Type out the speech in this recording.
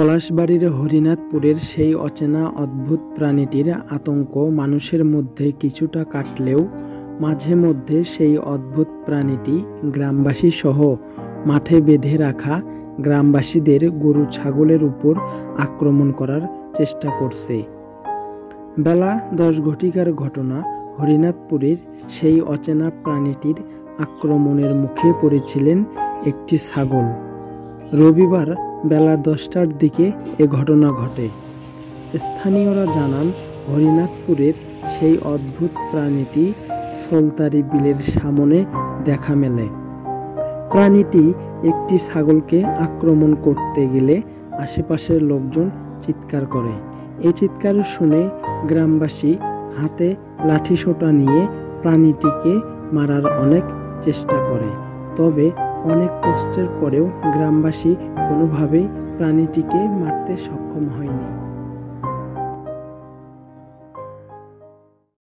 পলাশবাড়ির হরিনাথপুরের সেই অচেনা অদ্ভুত প্রাণীটির আতঙ্ক মানুষের মধ্যে কিছুটা কাটলেও মাঝে মধ্যে সেই অদ্ভুত প্রাণীটি গ্রামবাসী সহ মাঠে বেঁধে রাখা গ্রামবাসীদের গরু ছাগলের উপর আক্রমণ করার চেষ্টা করছে। বেলা দশ ঘটিকার ঘটনা হরিনাথপুরের সেই অচেনা প্রাণীটির আক্রমণের মুখে পড়েছিলেন একটি ছাগল। রবিবার বেলা দশটার দিকে এ ঘটনা ঘটে। স্থানীয়রা জানান, হরিনাথপুরের সেই অদ্ভুত প্রাণীটি সলতারি বিলের সামনে দেখা মেলে। প্রাণীটি একটি ছাগলকে আক্রমণ করতে গেলে আশেপাশের লোকজন চিৎকার করে। এই চিৎকার শুনে গ্রামবাসী হাতে লাঠিসোঁটা নিয়ে প্রাণীটিকে মারার অনেক চেষ্টা করে। তবে অনেক কষ্টের পরেও গ্রামবাসী কোনোভাবেই প্রাণীটিকে মারতে সক্ষম হয়নি।